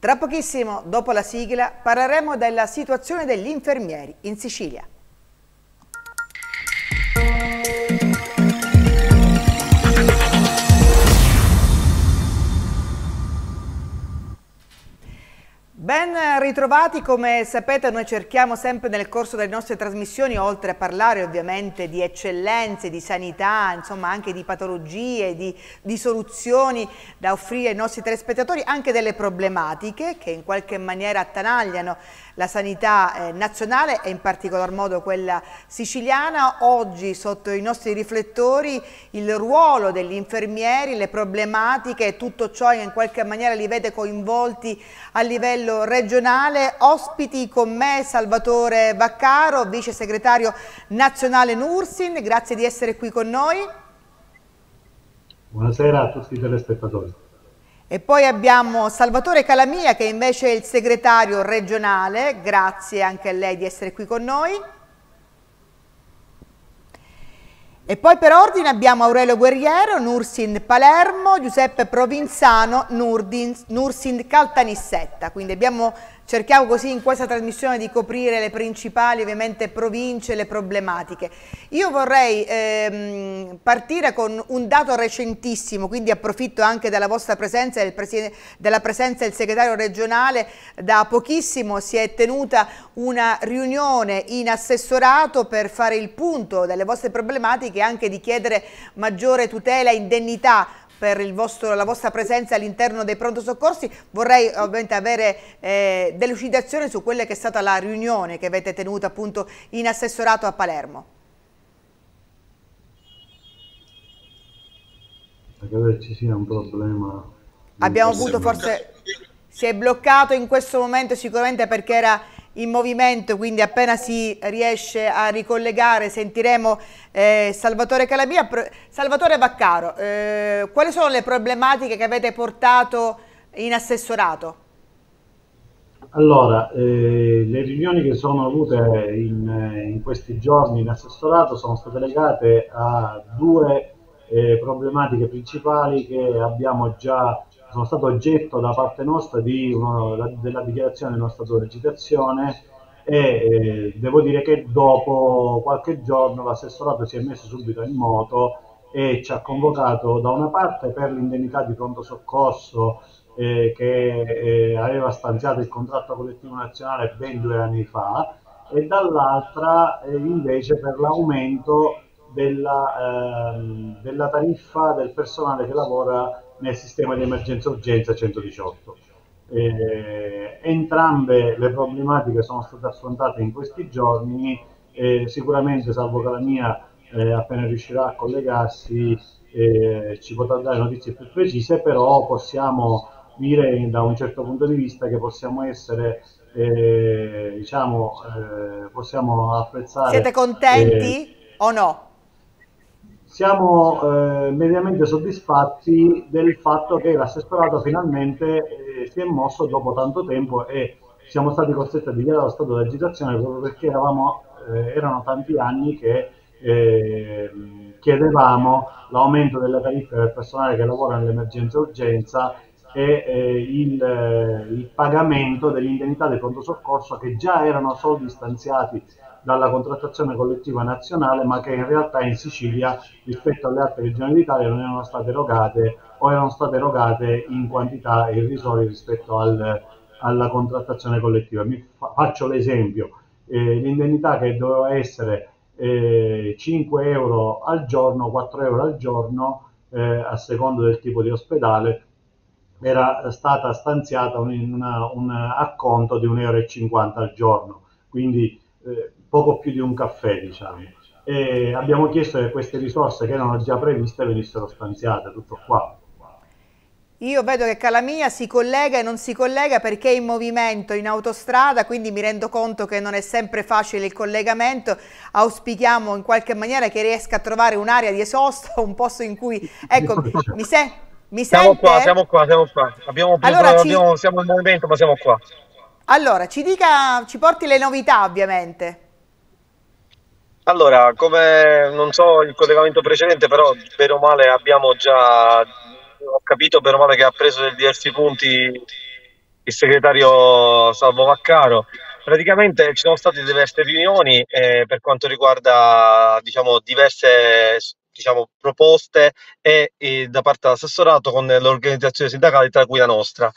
Tra pochissimo, dopo la sigla, parleremo della situazione degli infermieri in Sicilia. Ben ritrovati, come sapete noi cerchiamo sempre nel corso delle nostre trasmissioni, oltre a parlare ovviamente di eccellenze, di sanità, insomma anche di patologie, di, di soluzioni da offrire ai nostri telespettatori, anche delle problematiche che in qualche maniera attanagliano la sanità eh, nazionale e in particolar modo quella siciliana. Oggi sotto i nostri riflettori il ruolo degli infermieri, le problematiche tutto ciò che in qualche maniera li vede coinvolti a livello regionale. Ospiti con me Salvatore Vaccaro, vice segretario nazionale Nursin, grazie di essere qui con noi. Buonasera a tutti i telespettatori. E poi abbiamo Salvatore Calamia che invece è il segretario regionale, grazie anche a lei di essere qui con noi. E poi per ordine abbiamo Aurelio Guerriero, Nursin Palermo, Giuseppe Provinzano, Nursin Caltanissetta. Quindi abbiamo Cerchiamo così in questa trasmissione di coprire le principali ovviamente province, le problematiche. Io vorrei ehm, partire con un dato recentissimo, quindi approfitto anche della vostra presenza, del della presenza del segretario regionale. Da pochissimo si è tenuta una riunione in assessorato per fare il punto delle vostre problematiche e anche di chiedere maggiore tutela e indennità per vostro, la vostra presenza all'interno dei pronto soccorsi. Vorrei ovviamente avere eh, delucidazione su quella che è stata la riunione che avete tenuto appunto in assessorato a Palermo. Credo ci sia un problema. Abbiamo avuto forse, si è bloccato in questo momento sicuramente perché era in movimento, quindi appena si riesce a ricollegare sentiremo eh, Salvatore Calabia. Salvatore Vaccaro, eh, quali sono le problematiche che avete portato in assessorato? Allora, eh, le riunioni che sono avute in, in, questi giorni in assessorato sono state legate a due eh, problematiche principali che abbiamo già sono stato oggetto da parte nostra di uno, della dichiarazione di agitazione e eh, devo dire che dopo qualche giorno l'assessorato si è messo subito in moto e ci ha convocato da una parte per l'indennità di pronto soccorso eh, che eh, aveva stanziato il contratto collettivo nazionale ben due anni fa e dall'altra eh, invece per l'aumento della, ehm, della tariffa del personale che lavora nel sistema di emergenza urgenza 118. Eh, entrambe le problematiche sono state affrontate in questi giorni e sicuramente Salvo Calamia eh, appena riuscirà a collegarsi eh, ci potrà dare notizie più precise, però possiamo dire da un certo punto di vista che possiamo essere eh, diciamo eh, possiamo apprezzare siete contenti eh, o no? Siamo eh, mediamente soddisfatti del fatto che l'assessorato finalmente eh, si è mosso dopo tanto tempo e siamo stati costretti a dichiarare lo stato di agitazione proprio perché eravamo, eh, erano tanti anni che eh, chiedevamo l'aumento delle tariffe del personale che lavora nell'emergenza urgenza e eh, il, eh, il, pagamento dell'indennità del pronto soccorso che già erano soldi stanziati dalla contrattazione collettiva nazionale, ma che in realtà in Sicilia rispetto alle altre regioni d'Italia non erano state erogate o erano state erogate in quantità irrisorie rispetto al, alla contrattazione collettiva. Fa, faccio l'esempio, eh, l'indennità che doveva essere eh, 5 euro al giorno, 4 euro al giorno, eh, a secondo del tipo di ospedale, era stata stanziata un, una, un acconto di 1,50 euro al giorno. Quindi eh, poco più di un caffè, diciamo. E abbiamo chiesto che queste risorse che erano già previste venissero stanziate, tutto qua. Io vedo che Calamia si collega e non si collega perché è in movimento in autostrada, quindi mi rendo conto che non è sempre facile il collegamento. Auspichiamo in qualche maniera che riesca a trovare un'area di esosto, un posto in cui... Ecco, mi, se... mi siamo sente? Qua, siamo qua, siamo qua. Abbiamo, allora, abbiamo, ci... Siamo in movimento, ma siamo qua. Allora, ci dica, ci porti le novità ovviamente. Allora, come non so il collegamento precedente, però bene o male abbiamo già ho capito bene o male che ha preso diversi punti il segretario Salvo Vaccaro. Praticamente ci sono state diverse riunioni eh, per quanto riguarda diciamo, diverse diciamo, proposte e, e, da parte dell'assessorato con le organizzazioni sindacali, tra cui la nostra.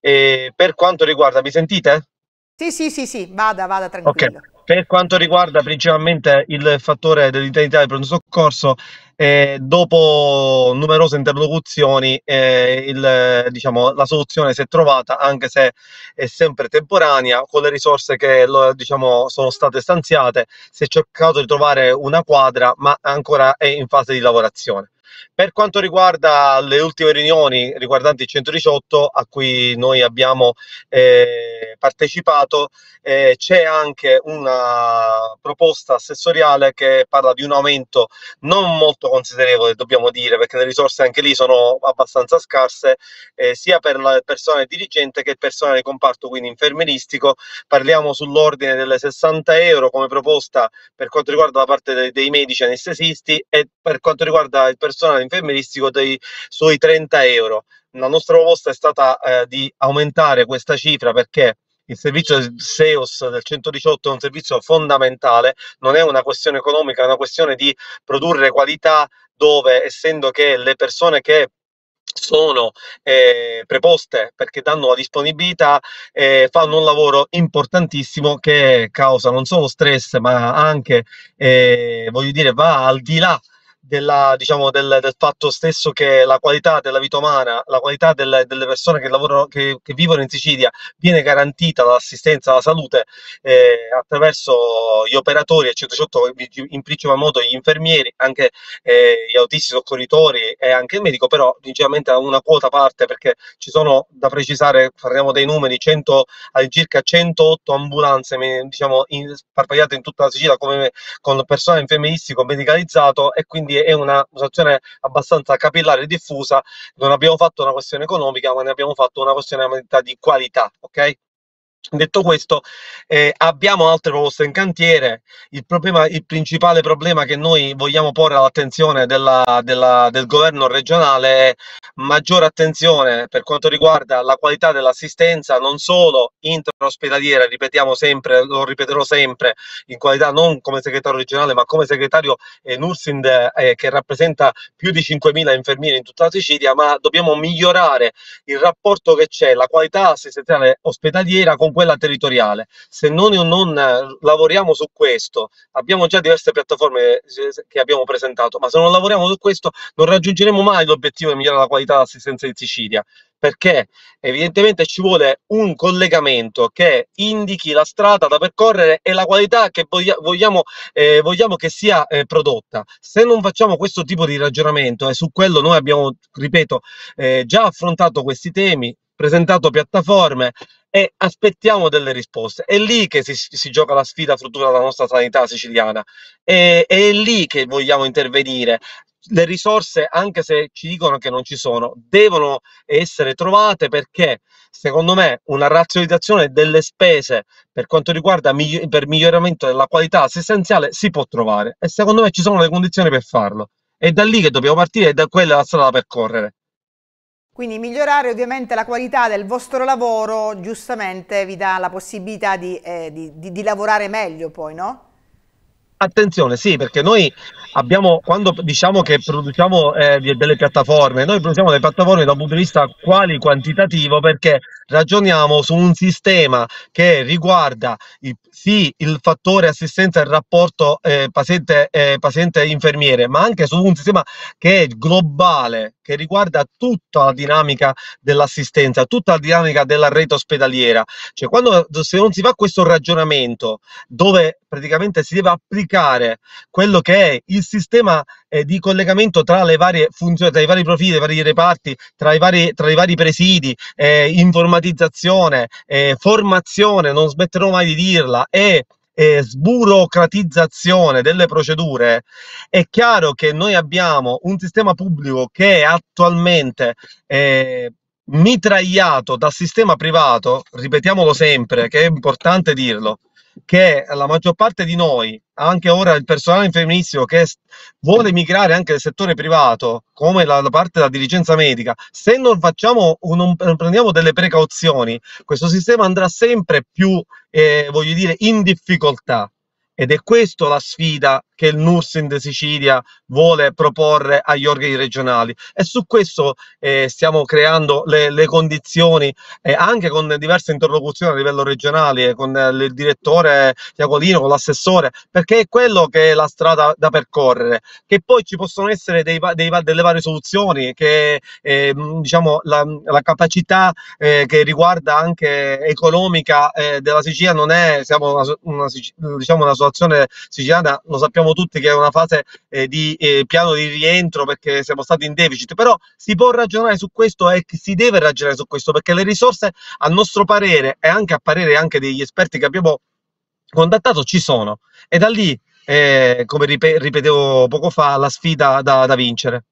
E per quanto riguarda, mi sentite? Sì, sì, sì, sì, vada, vada tranquillo. Okay. Per quanto riguarda principalmente il fattore dell'identità del pronto soccorso, eh, dopo numerose interlocuzioni eh, il, diciamo, la soluzione si è trovata, anche se è sempre temporanea, con le risorse che diciamo, sono state stanziate, si è cercato di trovare una quadra, ma ancora è in fase di lavorazione. Per quanto riguarda le ultime riunioni riguardanti il 118 a cui noi abbiamo eh, partecipato, eh, c'è anche una proposta assessoriale che parla di un aumento non molto considerevole, dobbiamo dire, perché le risorse anche lì sono abbastanza scarse, eh, sia per il personale dirigente che il personale di comparto, quindi infermieristico. Parliamo sull'ordine delle 60 euro come proposta per quanto riguarda la parte dei, dei medici anestesisti e per quanto riguarda il personale personale infermieristico dei suoi 30 euro. La nostra proposta è stata eh, di aumentare questa cifra perché il servizio SEOS del 118 è un servizio fondamentale, non è una questione economica, è una questione di produrre qualità dove, essendo che le persone che sono eh, preposte perché danno la disponibilità, eh, fanno un lavoro importantissimo che causa non solo stress ma anche, eh, voglio dire, va al di là della, diciamo, del, del, fatto stesso che la qualità della vita umana, la qualità del, delle persone che, lavorano, che, che, vivono in Sicilia viene garantita dall'assistenza alla salute eh, attraverso gli operatori, eccetera, in principal modo gli infermieri, anche eh, gli autisti soccorritori e anche il medico, però principalmente a una quota parte perché ci sono da precisare, parliamo dei numeri, 100, circa 108 ambulanze diciamo, in, sparpagliate in tutta la Sicilia come, con personale infermieristico medicalizzato e quindi è una situazione abbastanza capillare e diffusa, non abbiamo fatto una questione economica, ma ne abbiamo fatto una questione di qualità, ok? Detto questo, eh, abbiamo altre proposte in cantiere. Il, problema, il, principale problema che noi vogliamo porre all'attenzione della, della, del governo regionale è maggiore attenzione per quanto riguarda la qualità dell'assistenza, non solo intraospedaliera, ripetiamo sempre, lo ripeterò sempre, in qualità non come segretario regionale, ma come segretario eh, Nursind eh, che rappresenta più di 5.000 infermieri in tutta la Sicilia, ma dobbiamo migliorare il rapporto che c'è, la qualità assistenziale ospedaliera con quella territoriale. Se noi non eh, lavoriamo su questo, abbiamo già diverse piattaforme eh, che abbiamo presentato, ma se non lavoriamo su questo non raggiungeremo mai l'obiettivo di migliorare la qualità dell'assistenza in Sicilia perché evidentemente ci vuole un collegamento che indichi la strada da percorrere e la qualità che voglia, vogliamo, eh, vogliamo, che sia eh, prodotta. Se non facciamo questo tipo di ragionamento e su quello noi abbiamo, ripeto, eh, già affrontato questi temi, presentato piattaforme e aspettiamo delle risposte. È lì che si, si gioca la sfida futura della nostra sanità siciliana, è, è lì che vogliamo intervenire. Le risorse, anche se ci dicono che non ci sono, devono essere trovate perché, secondo me, una razionalizzazione delle spese per quanto riguarda il per miglioramento della qualità assistenziale si può trovare e secondo me ci sono le condizioni per farlo. È da lì che dobbiamo partire e da quella la strada da percorrere. Quindi migliorare ovviamente la qualità del vostro lavoro giustamente vi dà la possibilità di, eh, di, di, di lavorare meglio poi, no? Attenzione, sì, perché noi abbiamo, quando diciamo che produciamo eh, delle piattaforme, noi produciamo delle piattaforme da un punto di vista quali quantitativo perché ragioniamo su un sistema che riguarda il, sì il fattore assistenza e il rapporto eh, paziente-infermiere, eh, ma anche su un sistema che è globale, che riguarda tutta la dinamica dell'assistenza, tutta la dinamica della rete ospedaliera. Cioè, quando se non si fa questo ragionamento dove praticamente si deve applicare quello che è il sistema eh, di collegamento tra le varie funzioni, tra i vari profili, i vari reparti, tra i vari, tra i vari presidi, eh, informatizzazione, eh, formazione, non smetterò mai di dirla, e eh, sburocratizzazione delle procedure, è chiaro che noi abbiamo un sistema pubblico che è attualmente eh, mitragliato dal sistema privato, ripetiamolo sempre, che è importante dirlo, che la maggior parte di noi, anche ora il personale infermieristico che vuole migrare anche nel settore privato, come la, la parte della dirigenza medica, se non facciamo, non prendiamo delle precauzioni, questo sistema andrà sempre più, eh, voglio dire, in difficoltà. Ed è questa la sfida che il Nursing Sicilia vuole proporre agli organi regionali. E su questo eh, stiamo creando le, le condizioni eh, anche con diverse interlocuzioni a livello regionale con il direttore Iacolino, con l'assessore, perché è quello che è la strada da percorrere, che poi ci possono essere dei, dei, delle varie soluzioni, che eh, diciamo la, la capacità eh, che riguarda anche economica eh, della Sicilia non è, siamo una, una, diciamo una situazione siciliana, lo sappiamo sappiamo tutti che è una fase eh, di eh, piano di rientro perché siamo stati in deficit, però si può ragionare su questo e si deve ragionare su questo perché le risorse a nostro parere e anche a parere anche degli esperti che abbiamo contattato ci sono e da lì, eh, come ripetevo poco fa, la sfida da, da vincere.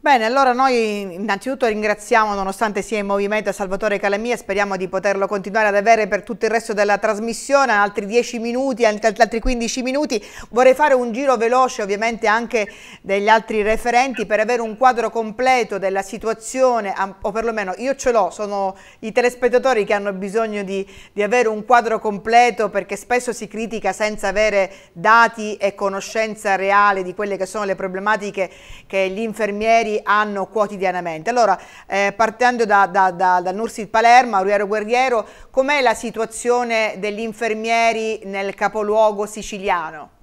Bene, allora noi innanzitutto ringraziamo, nonostante sia in movimento, Salvatore Calamia, speriamo di poterlo continuare ad avere per tutto il resto della trasmissione, altri 10 minuti, altri 15 minuti. Vorrei fare un giro veloce ovviamente anche degli altri referenti per avere un quadro completo della situazione, o perlomeno io ce l'ho, sono i telespettatori che hanno bisogno di, di avere un quadro completo perché spesso si critica senza avere dati e conoscenza reale di quelle che sono le problematiche che gli infermieri infermieri hanno quotidianamente. Allora, eh, partendo da, da, da, da Nursi Palermo, Auriero Guerriero, com'è la situazione degli infermieri nel capoluogo siciliano?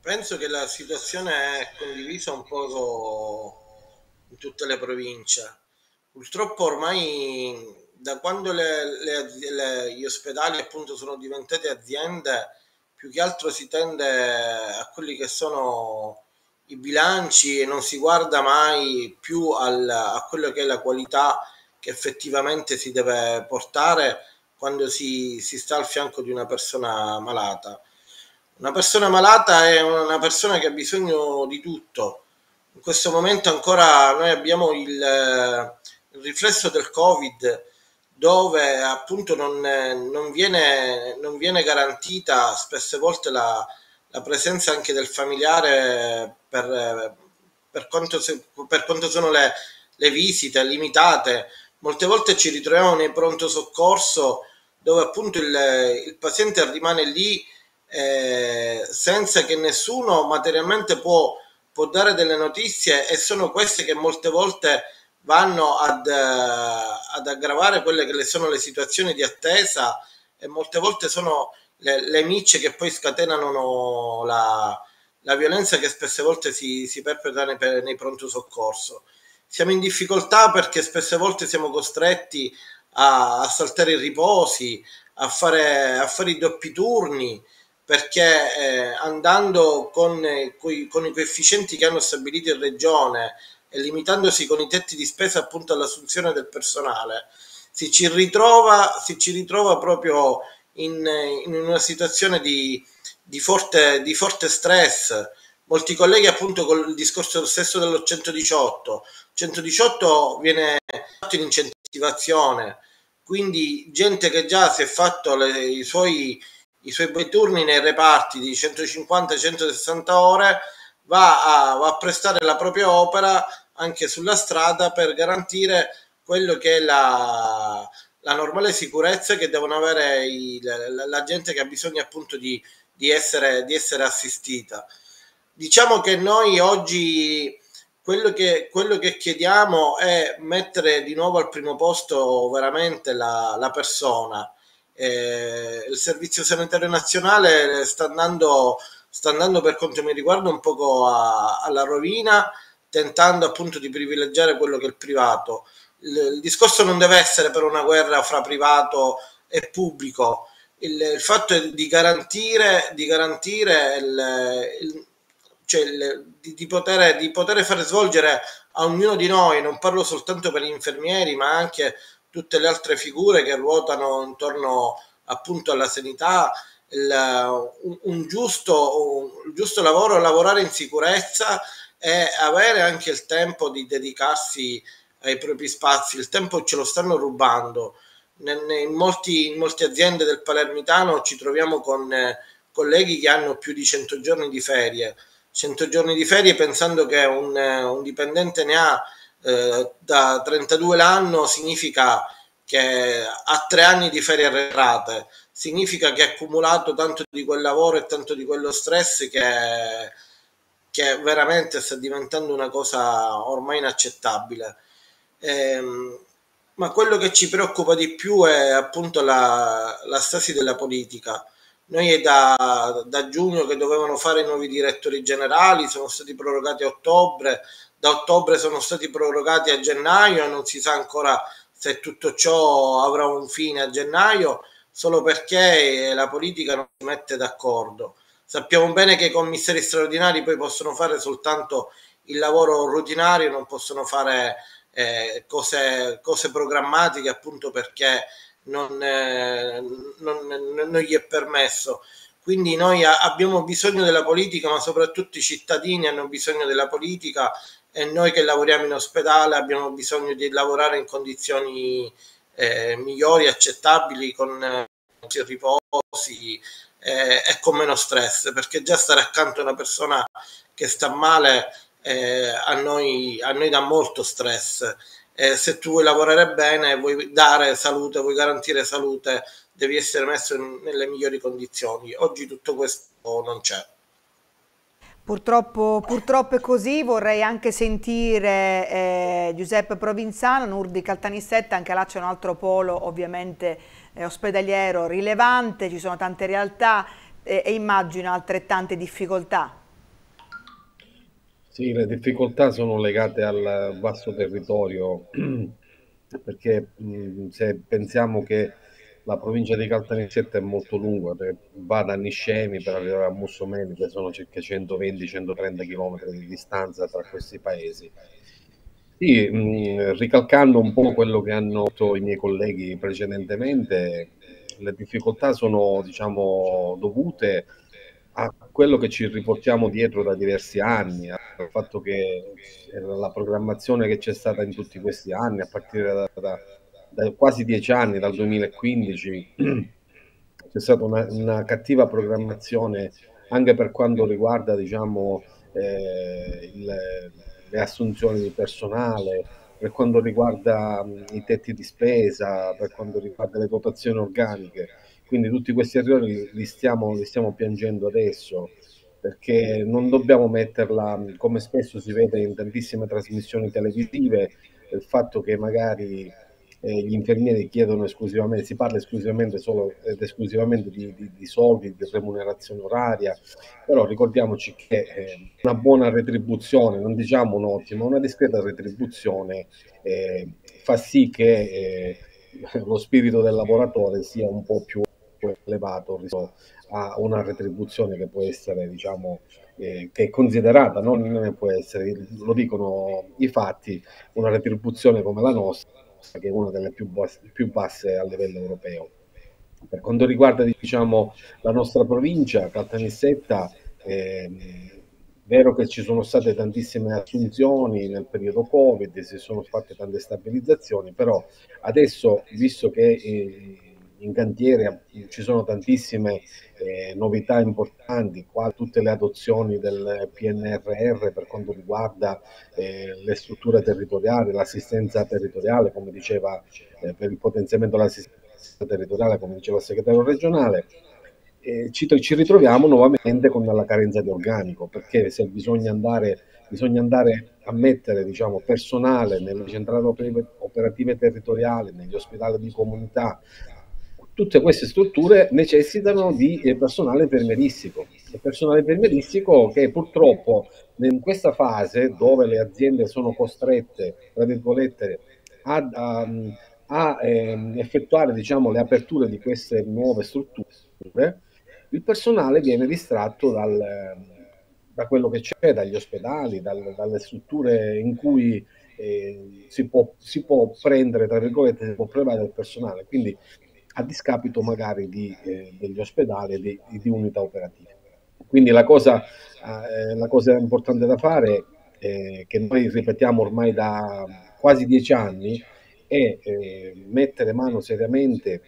Penso che la situazione è condivisa un po' in tutte le province. Purtroppo ormai da quando le, le, le, gli ospedali appunto sono diventati aziende, più che altro si tende a quelli che sono i bilanci e non si guarda mai più al, a quello che è la qualità che effettivamente si deve portare quando si, si sta al fianco di una persona malata. Una persona malata è una persona che ha bisogno di tutto. In questo momento ancora noi abbiamo il, il riflesso del Covid dove appunto non, non, viene, non viene garantita spesse volte la, la presenza anche del familiare per, per, quanto, per quanto, sono le, le, visite limitate. Molte volte ci ritroviamo nei pronto soccorso dove appunto il, il paziente rimane lì eh, senza che nessuno materialmente può, può, dare delle notizie e sono queste che molte volte vanno ad, ad aggravare quelle che sono le situazioni di attesa e molte volte sono le, le micce che poi scatenano la, la violenza che spesse volte si, si perpetra nei, nei pronto soccorso. Siamo in difficoltà perché spesse volte siamo costretti a, a saltare i riposi, a fare, a fare i doppi turni, perché eh, andando con, con, i coefficienti che hanno stabilito in regione e limitandosi con i tetti di spesa appunto all'assunzione del personale, si ci ritrova, si ci ritrova proprio in, in una situazione di, di, forte, di forte stress. Molti colleghi appunto col discorso stesso dello 118, 118 viene fatto in incentivazione, quindi gente che già si è fatto le, i suoi i suoi bei turni nei reparti di 150-160 ore va a, va a, prestare la propria opera anche sulla strada per garantire quello che è la, la normale sicurezza che devono avere i, la, la, gente che ha bisogno appunto di, di, essere, di essere assistita. Diciamo che noi oggi quello che, quello che, chiediamo è mettere di nuovo al primo posto veramente la, la persona. Eh, il Servizio Sanitario Nazionale sta andando, sta andando per quanto mi riguarda un poco a, alla rovina, tentando appunto di privilegiare quello che è il privato il, discorso non deve essere per una guerra fra privato e pubblico, il, il fatto è di garantire, di garantire il, il, cioè di, di, poter, di poter fare svolgere a ognuno di noi, non parlo soltanto per gli infermieri, ma anche tutte le altre figure che ruotano intorno appunto alla sanità, il, un, un, giusto, un giusto lavoro, lavorare in sicurezza e avere anche il tempo di dedicarsi ai propri spazi, il tempo ce lo stanno rubando. in, molti, in molte aziende del palermitano ci troviamo con eh, colleghi che hanno più di 100 giorni di ferie. 100 giorni di ferie pensando che un, un dipendente ne ha eh, da 32 l'anno significa che ha tre anni di ferie arretrate, significa che ha accumulato tanto di quel lavoro e tanto di quello stress che, che veramente sta diventando una cosa ormai inaccettabile. Ehm, ma quello che ci preoccupa di più è appunto la, la stasi della politica. Noi è da, da, giugno che dovevano fare i nuovi direttori generali, sono stati prorogati a ottobre, da ottobre sono stati prorogati a gennaio e non si sa ancora se tutto ciò avrà un fine a gennaio, solo perché la politica non si mette d'accordo. Sappiamo bene che i commissari straordinari poi possono fare soltanto il lavoro rutinario, non possono fare eh, cose, cose, programmatiche appunto perché non, eh, non, non, gli è permesso. Quindi noi abbiamo bisogno della politica, ma soprattutto i cittadini hanno bisogno della politica e noi che lavoriamo in ospedale abbiamo bisogno di lavorare in condizioni eh, migliori, accettabili, con eh, riposi eh, e con meno stress, perché già stare accanto a una persona che sta male eh, a, noi, a noi dà molto stress. Eh, se tu vuoi lavorare bene, vuoi dare salute, vuoi garantire salute, devi essere messo in, nelle migliori condizioni. Oggi tutto questo non c'è. Purtroppo, purtroppo, è così, vorrei anche sentire eh, Giuseppe Provenzano, Nurdi Caltanissetta, anche là c'è un altro polo ovviamente eh, ospedaliero rilevante, ci sono tante realtà eh, e immagino altrettante difficoltà. Sì, le difficoltà sono legate al vasto territorio, perché mh, se pensiamo che la provincia di Caltanissetta è molto lunga, va da Niscemi per arrivare a Mussomeni, che sono circa 120-130 km di distanza tra questi paesi. Sì, mh, ricalcando un po' quello che hanno detto i miei colleghi precedentemente, le difficoltà sono diciamo, dovute a quello che ci riportiamo dietro da diversi anni, al fatto che la programmazione che c'è stata in tutti questi anni, a partire da, da, da quasi dieci anni, dal 2015, c'è stata una, una, cattiva programmazione anche per quanto riguarda diciamo, eh, il, le assunzioni di personale, per quanto riguarda i tetti di spesa, per quanto riguarda le dotazioni organiche quindi tutti questi errori li stiamo, li stiamo piangendo adesso perché non dobbiamo metterla, come spesso si vede in tantissime trasmissioni televisive, il fatto che magari eh, gli infermieri chiedono esclusivamente, si parla esclusivamente solo ed esclusivamente di, di, di soldi, di remunerazione oraria, però ricordiamoci che eh, una buona retribuzione, non diciamo un'ottima, una discreta retribuzione eh, fa sì che eh, lo spirito del lavoratore sia un po' più elevato rispetto a una retribuzione che può essere, diciamo, eh, che è considerata, non può essere, lo dicono i fatti, una retribuzione come la nostra, che è una delle più, basse, più basse a livello europeo. Per quanto riguarda diciamo, la nostra provincia, Caltanissetta, eh, vero che ci sono state tantissime assunzioni nel periodo Covid, si sono fatte tante stabilizzazioni, però adesso, visto che eh, in cantiere ci sono tantissime eh, novità importanti, qua tutte le adozioni del PNRR per quanto riguarda eh, le strutture territoriali, l'assistenza territoriale, come diceva, eh, per il potenziamento dell'assistenza territoriale, come diceva il segretario regionale, ci, ci, ritroviamo nuovamente con la carenza di organico, perché se bisogna andare, bisogna andare a mettere diciamo, personale nelle centrali operative territoriali, negli ospedali di comunità, tutte queste strutture necessitano di eh, personale infermieristico. Il personale infermieristico che purtroppo in questa fase dove le aziende sono costrette, tra virgolette, a, a, a eh, effettuare diciamo, le aperture di queste nuove strutture, il personale viene distratto dal, da quello che c'è, dagli ospedali, dal, dalle strutture in cui eh, si, può, si, può, prendere, tra virgolette, si può prelevare il personale. Quindi a discapito magari di, eh, degli ospedali e di, di, unità operative. Quindi la cosa, eh, la cosa importante da fare, eh, che noi ripetiamo ormai da quasi dieci anni, e eh, mettere mano seriamente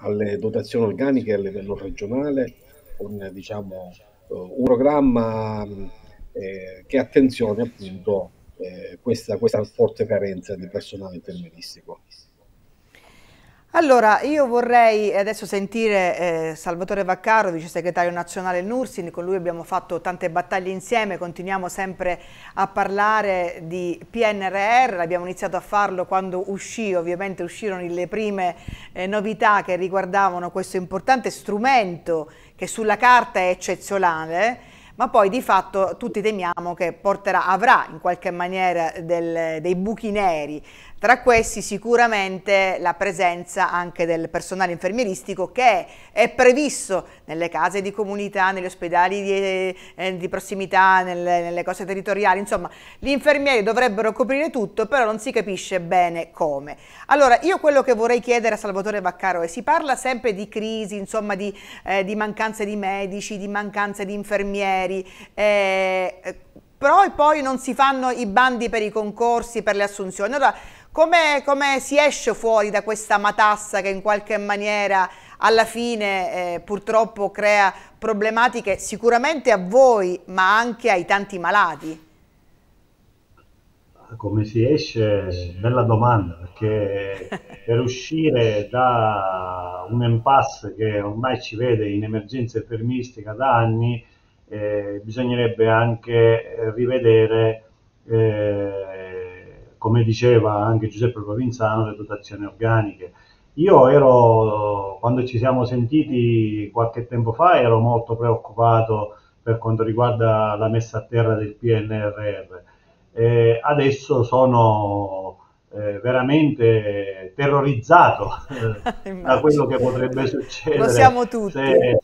alle dotazioni organiche a livello regionale con diciamo, un programma eh, che attenzione appunto eh, questa, questa forte carenza di personale infermieristico. Allora, io vorrei adesso sentire eh, Salvatore Vaccaro, vice segretario nazionale NURSIN, con lui abbiamo fatto tante battaglie insieme, continuiamo sempre a parlare di PNRR, abbiamo iniziato a farlo quando uscì, ovviamente uscirono le prime eh, novità che riguardavano questo importante strumento che sulla carta è eccezionale, ma poi di fatto tutti temiamo che porterà, avrà in qualche maniera del, dei buchi neri, tra questi sicuramente la presenza anche del personale infermieristico che è previsto nelle case di comunità, negli ospedali di, eh, di prossimità, nelle, nelle, cose territoriali, insomma gli infermieri dovrebbero coprire tutto però non si capisce bene come. Allora io quello che vorrei chiedere a Salvatore Vaccaro è si parla sempre di crisi, insomma di, eh, di mancanza di medici, di mancanza di infermieri, eh, però poi non si fanno i bandi per i concorsi, per le assunzioni. Allora, come, come, si esce fuori da questa matassa che in qualche maniera alla fine eh, purtroppo crea problematiche sicuramente a voi ma anche ai tanti malati? Come si esce? Bella domanda perché per uscire da un impasse che ormai ci vede in emergenza infermistica da anni eh, bisognerebbe anche rivedere eh, come diceva anche Giuseppe Provenzano, le dotazioni organiche. Io ero, quando ci siamo sentiti qualche tempo fa, ero molto preoccupato per quanto riguarda la messa a terra del PNRR. E adesso sono eh, veramente terrorizzato eh, da quello che potrebbe succedere. Lo siamo tutti. Se,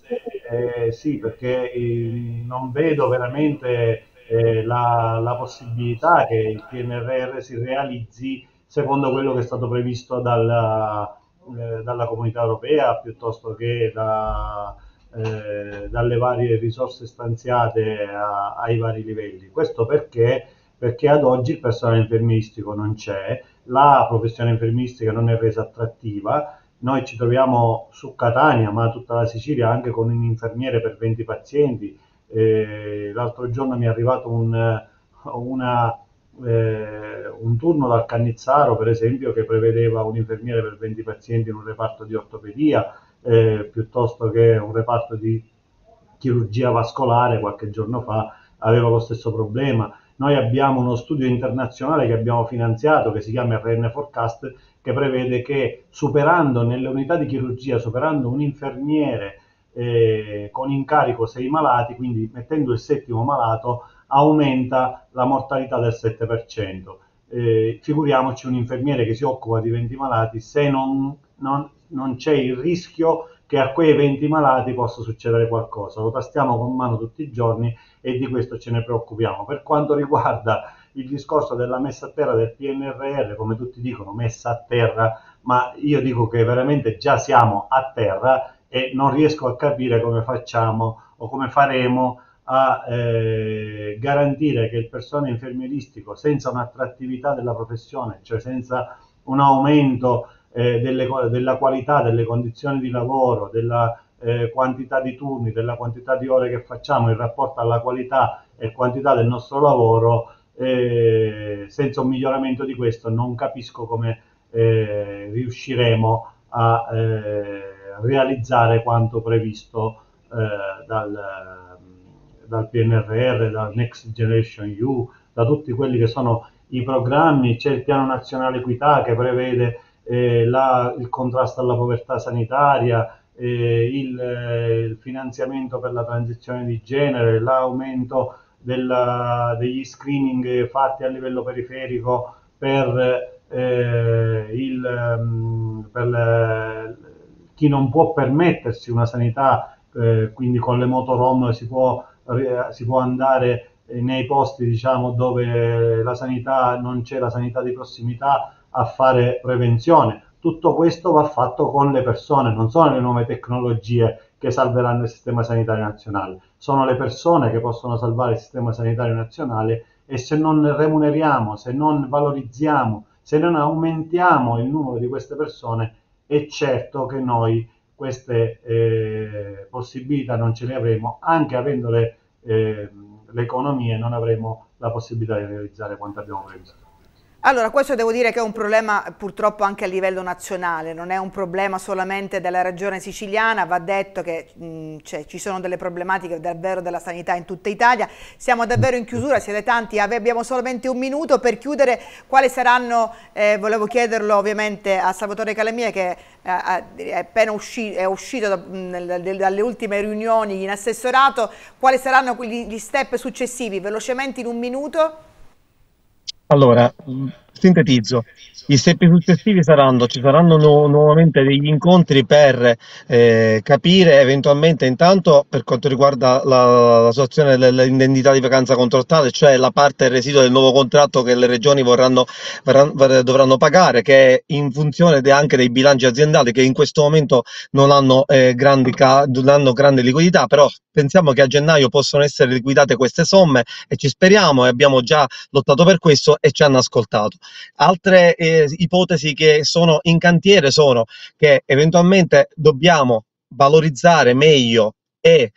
eh, sì, perché eh, non vedo veramente eh, la, la, possibilità che il PNRR si realizzi secondo quello che è stato previsto dalla, eh, dalla comunità europea piuttosto che da, eh, dalle varie risorse stanziate a, ai vari livelli. Questo perché? Perché ad oggi il personale infermieristico non c'è, la professione infermieristica non è resa attrattiva, noi ci troviamo su Catania, ma tutta la Sicilia, anche con un infermiere per 20 pazienti, l'altro giorno mi è arrivato un, una, eh, un turno dal Cannizzaro, per esempio, che prevedeva un infermiere per 20 pazienti in un reparto di ortopedia, eh, piuttosto che un reparto di chirurgia vascolare qualche giorno fa aveva lo stesso problema. Noi abbiamo uno studio internazionale che abbiamo finanziato che si chiama RN Forecast che prevede che superando nelle unità di chirurgia, superando un infermiere eh, con incarico 6 malati, quindi mettendo il settimo malato aumenta la mortalità del 7%. Eh, figuriamoci un infermiere che si occupa di 20 malati se non, non, non c'è il rischio che a quei 20 malati possa succedere qualcosa. Lo tastiamo con mano tutti i giorni e di questo ce ne preoccupiamo. Per quanto riguarda il discorso della messa a terra del PNRR, come tutti dicono, messa a terra, ma io dico che veramente già siamo a terra e non riesco a capire come facciamo o come faremo a eh, garantire che il personale infermieristico senza un'attrattività della professione, cioè senza un aumento eh, delle, della qualità delle condizioni di lavoro, della eh, quantità di turni, della quantità di ore che facciamo in rapporto alla qualità e quantità del nostro lavoro, eh, senza un miglioramento di questo non capisco come eh, riusciremo a eh, realizzare quanto previsto eh, dal, dal, PNRR, dal Next Generation EU, da tutti quelli che sono i programmi, c'è il Piano Nazionale Equità che prevede eh, la, il contrasto alla povertà sanitaria, eh, il, eh, il, finanziamento per la transizione di genere, l'aumento della, degli screening fatti a livello periferico per, eh, il, mm, per chi non può permettersi una sanità, eh, quindi con le motorhome si può, si può andare nei posti diciamo, dove la sanità non c'è la sanità di prossimità a fare prevenzione. Tutto questo va fatto con le persone, non sono le nuove tecnologie che salveranno il sistema sanitario nazionale, sono le persone che possono salvare il sistema sanitario nazionale e se non remuneriamo, se non valorizziamo Se non aumentiamo il numero di queste persone, è certo che noi queste eh, possibilità non ce le avremo, anche avendo le, eh, le economie non avremo la possibilità di realizzare quanto abbiamo previsto. Allora, questo devo dire che è un problema purtroppo anche a livello nazionale, non è un problema solamente della regione siciliana, va detto che mh, cioè, ci sono delle problematiche davvero della sanità in tutta Italia, siamo davvero in chiusura, siete tanti, abbiamo solamente un minuto. Per chiudere, quali saranno, eh, volevo chiederlo ovviamente a Salvatore Calamia che eh, è appena uscito, è uscito da, mh, dalle ultime riunioni in assessorato, quali saranno gli step successivi, velocemente in un minuto? Allora, sintetizzo. I step successivi saranno, ci saranno nu nuovamente degli incontri per eh, capire eventualmente intanto per quanto riguarda la, la situazione dell'indennità di vacanza contrattuale, cioè la parte residuo del nuovo contratto che le regioni vorranno, vorranno, dovranno pagare, che è in funzione de anche dei bilanci aziendali che in questo momento non hanno, eh, grandi non hanno grande liquidità, però pensiamo che a gennaio possono essere liquidate queste somme e ci speriamo e abbiamo già lottato per questo e ci hanno ascoltato. Altre eh, ipotesi che sono in cantiere sono che eventualmente dobbiamo valorizzare meglio e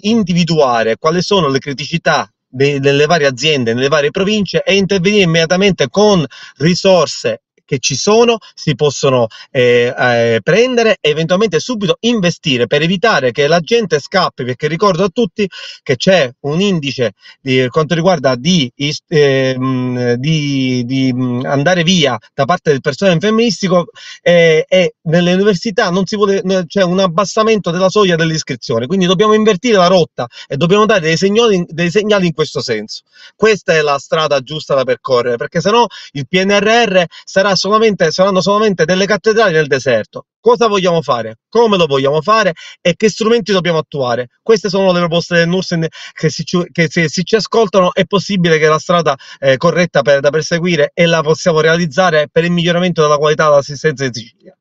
individuare quali sono le criticità delle varie aziende, nelle varie province e intervenire immediatamente con risorse che ci sono si possono eh, eh, prendere e eventualmente subito investire per evitare che la gente scappi, perché ricordo a tutti che c'è un indice di quanto riguarda di, eh, di, di, andare via da parte del personale infermieristico eh, e nelle università non si può, c'è un abbassamento della soglia dell'iscrizione, quindi dobbiamo invertire la rotta e dobbiamo dare dei segnali, dei segnali in questo senso. Questa è la strada giusta da percorrere, perché se no il PNRR sarà solamente, saranno solamente delle cattedrali nel deserto. Cosa vogliamo fare? Come lo vogliamo fare? E che strumenti dobbiamo attuare? Queste sono le proposte del NURSEN che, si, che se, se, ci ascoltano è possibile che la strada eh, corretta per, da perseguire e la possiamo realizzare per il miglioramento della qualità dell'assistenza in Sicilia.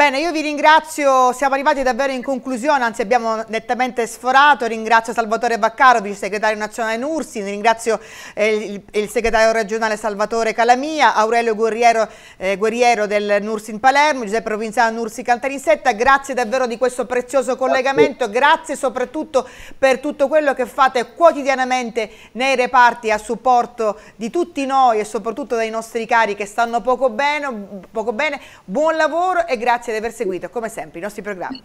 Bene, io vi ringrazio, siamo arrivati davvero in conclusione, anzi abbiamo nettamente sforato, ringrazio Salvatore Baccaro, vice segretario nazionale Nursi, ringrazio eh, il, il, segretario regionale Salvatore Calamia, Aurelio Guerriero, eh, Guerriero del Nursi in Palermo, Giuseppe Provinciano Nursi Cantarisetta, grazie davvero di questo prezioso collegamento, grazie soprattutto per tutto quello che fate quotidianamente nei reparti a supporto di tutti noi e soprattutto dei nostri cari che stanno poco bene, poco bene. buon lavoro e grazie grazie di aver seguito come sempre i nostri programmi.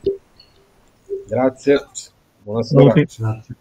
Grazie, buonasera. Grazie.